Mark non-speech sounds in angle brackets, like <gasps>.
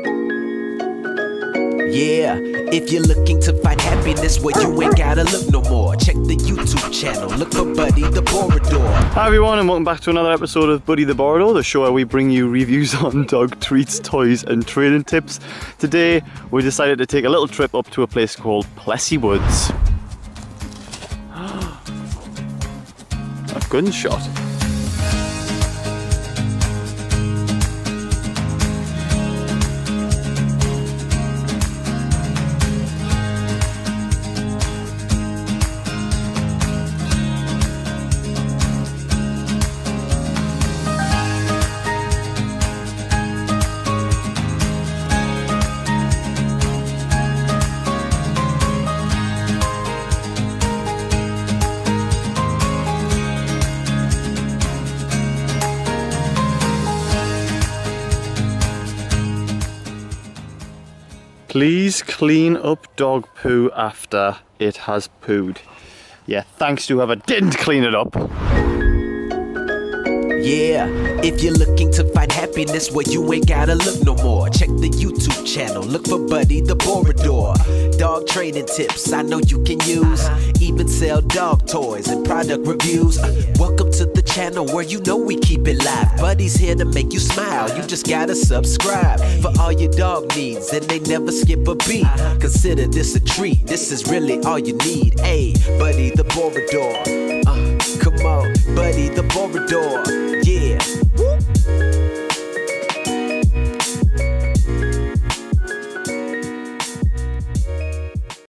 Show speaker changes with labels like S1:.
S1: Yeah, if you're looking to find happiness where you ain't gotta look no more, check the YouTube channel. Look for Buddy the Borador.
S2: Hi everyone and welcome back to another episode of Buddy the Borador, the show where we bring you reviews <laughs> on dog treats, toys and training tips. Today we decided to take a little trip up to a place called Plessey Woods. <gasps> a gunshot. Please clean up dog poo after it has pooed. Yeah, thanks to whoever didn't clean it up.
S1: Yeah, if you're looking to find happiness where you ain't gotta look no more, check the YouTube channel. Look for Buddy the Borador. Dog training tips I know you can use. Even sell dog toys and product reviews. Welcome to the channel where you know we keep it live. Buddy's here to make you smile. You just gotta subscribe for all your dog needs, and they never skip a beat. Consider this a treat. This is really all you need. Hey, Buddy the Borador. Uh, come on, Buddy the Borador.